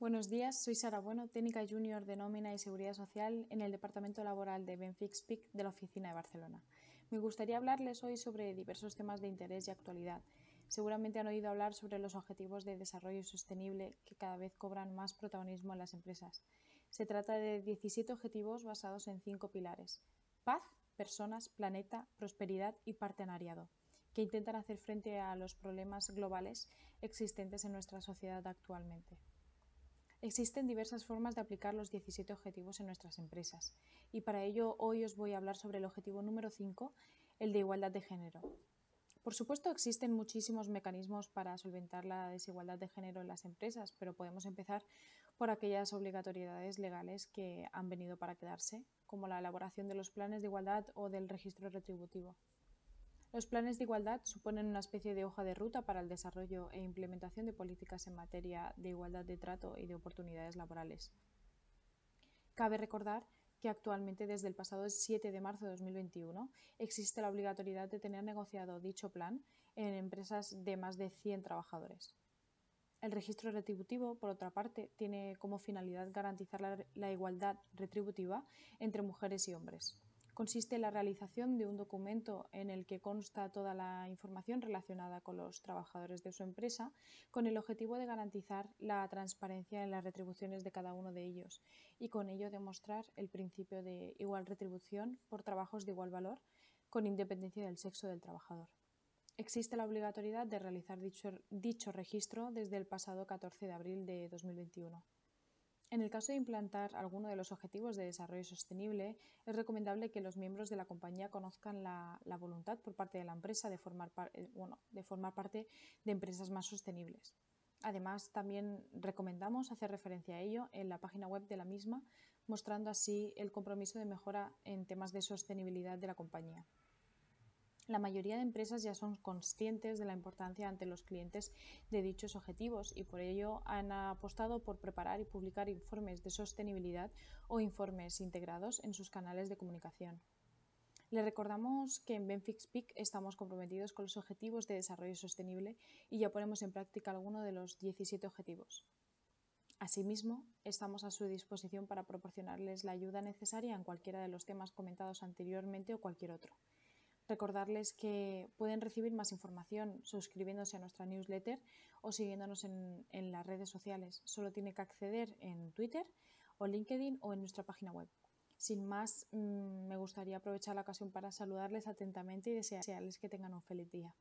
Buenos días, soy Sara Bueno, técnica junior de nómina y seguridad social en el Departamento Laboral de Benfix PIC de la Oficina de Barcelona. Me gustaría hablarles hoy sobre diversos temas de interés y actualidad. Seguramente han oído hablar sobre los objetivos de desarrollo sostenible que cada vez cobran más protagonismo en las empresas. Se trata de 17 objetivos basados en cinco pilares. Paz, personas, planeta, prosperidad y partenariado que intentan hacer frente a los problemas globales existentes en nuestra sociedad actualmente. Existen diversas formas de aplicar los 17 objetivos en nuestras empresas y para ello hoy os voy a hablar sobre el objetivo número 5, el de igualdad de género. Por supuesto, existen muchísimos mecanismos para solventar la desigualdad de género en las empresas, pero podemos empezar por aquellas obligatoriedades legales que han venido para quedarse, como la elaboración de los planes de igualdad o del registro retributivo. Los planes de igualdad suponen una especie de hoja de ruta para el desarrollo e implementación de políticas en materia de igualdad de trato y de oportunidades laborales. Cabe recordar que actualmente desde el pasado 7 de marzo de 2021 existe la obligatoriedad de tener negociado dicho plan en empresas de más de 100 trabajadores. El registro retributivo, por otra parte, tiene como finalidad garantizar la, la igualdad retributiva entre mujeres y hombres consiste en la realización de un documento en el que consta toda la información relacionada con los trabajadores de su empresa, con el objetivo de garantizar la transparencia en las retribuciones de cada uno de ellos y con ello demostrar el principio de igual retribución por trabajos de igual valor, con independencia del sexo del trabajador. Existe la obligatoriedad de realizar dicho, dicho registro desde el pasado 14 de abril de 2021. En el caso de implantar alguno de los objetivos de desarrollo sostenible, es recomendable que los miembros de la compañía conozcan la, voluntad por parte de la empresa de formar, eh, de formar parte de empresas más sostenibles. Además, también recomendamos hacer referencia a ello en la página web de la misma, mostrando así el compromiso de mejora en temas de sostenibilidad de la compañía. La mayoría de empresas ya son conscientes de la importancia ante los clientes de dichos objetivos y por ello han apostado por preparar y publicar informes de sostenibilidad o informes integrados en sus canales de comunicación. Les recordamos que en Benfix Peak estamos comprometidos con los objetivos de desarrollo sostenible y ya ponemos en práctica alguno de los 17 objetivos. Asimismo, estamos a su disposición para proporcionarles la ayuda necesaria en cualquiera de los temas comentados anteriormente o cualquier otro. Recordarles que pueden recibir más información suscribiéndose a nuestra newsletter o siguiéndonos en, en, las redes sociales. Solo tiene que acceder en Twitter o LinkedIn o en nuestra página web. Sin más, mm, me gustaría aprovechar la ocasión para saludarles atentamente y desearles que tengan un feliz día.